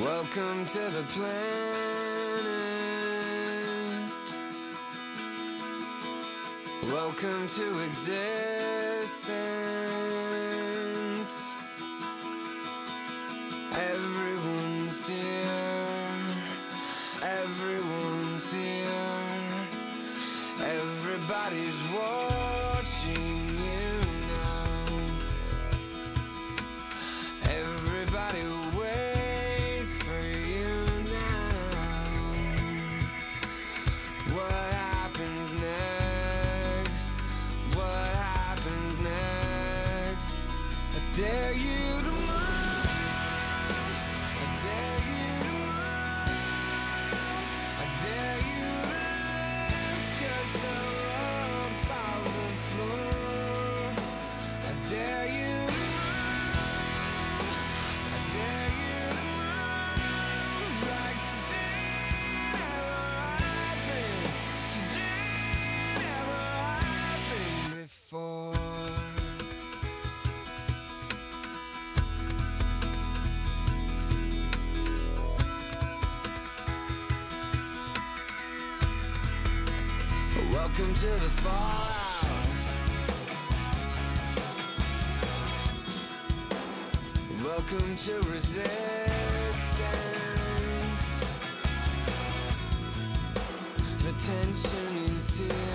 Welcome to the planet. Welcome to existence. Everyone's dare you Welcome to the fallout. Welcome to resistance. The tension is here.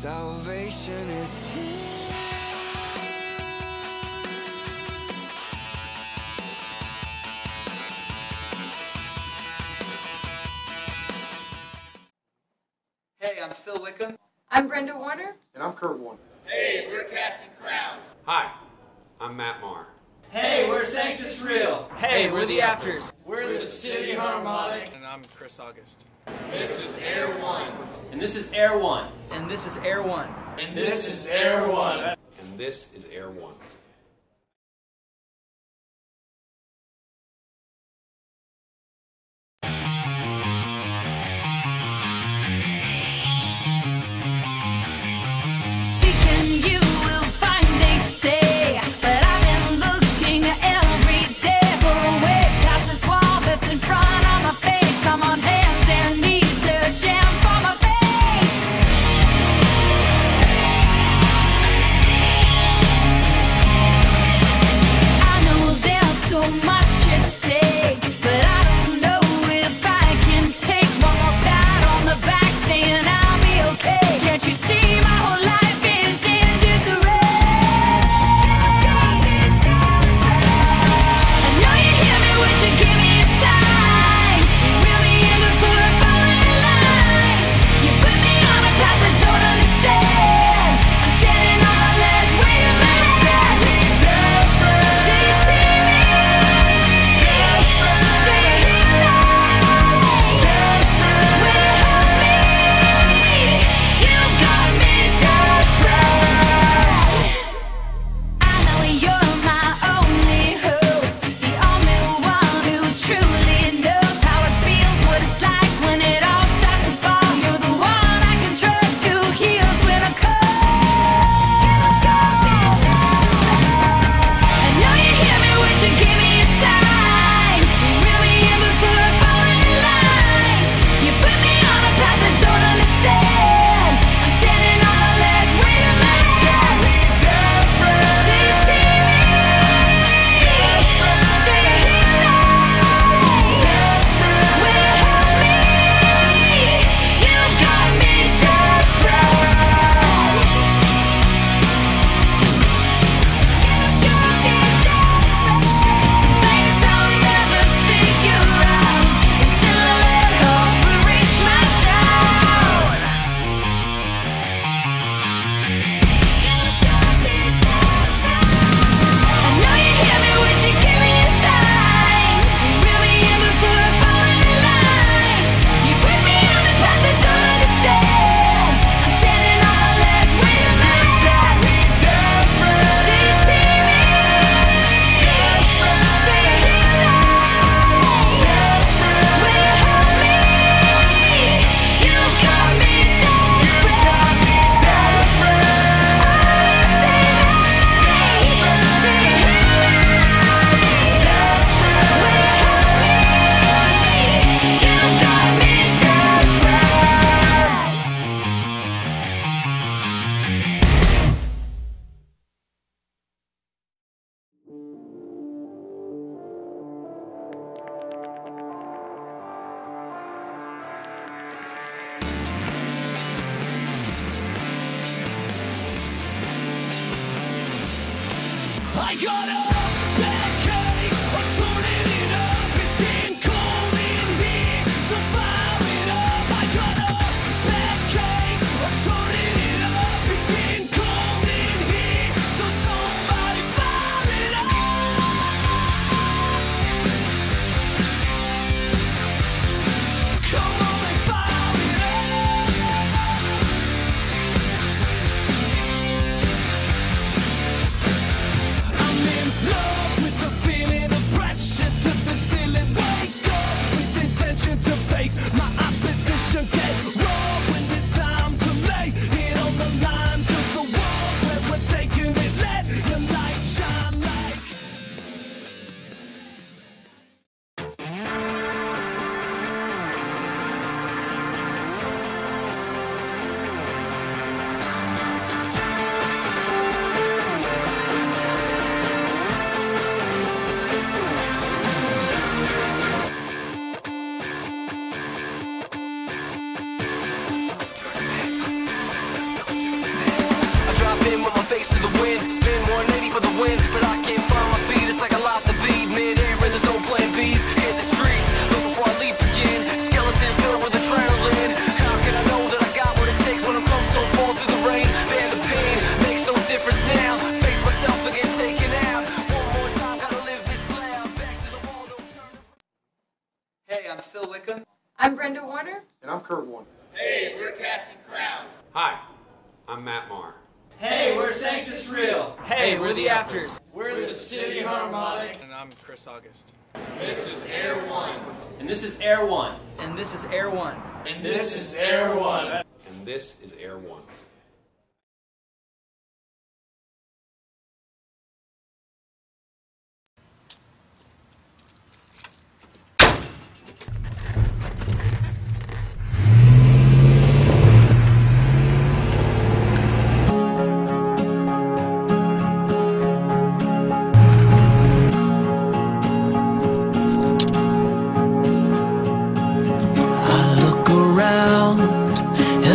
Salvation is here. Hey, I'm Phil Wickham. I'm Brenda Warner. And I'm Kurt Warner. Hey, we're casting crowns. Hi, I'm Matt Maher. Hey, we're Sanctus Real. Hey, we're the Afters. We're the City Harmonic. And I'm Chris August. This is Air One. And this is Air One. And this is Air One. And this is Air One. And this is Air One. I'm Matt Maher. Hey, we're Sanctus Real. Hey, we're the Afters. We're the City Harmonic. And I'm Chris August. This is Air One. And this is Air One. And this is Air One. And this is Air One. And this is Air One.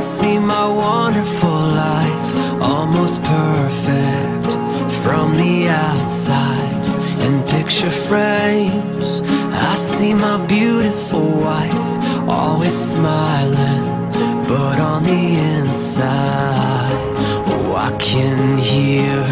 can see my wonderful life Almost perfect from the outside. In picture frames I see my beautiful wife Always smiling but on the inside Oh, I can hear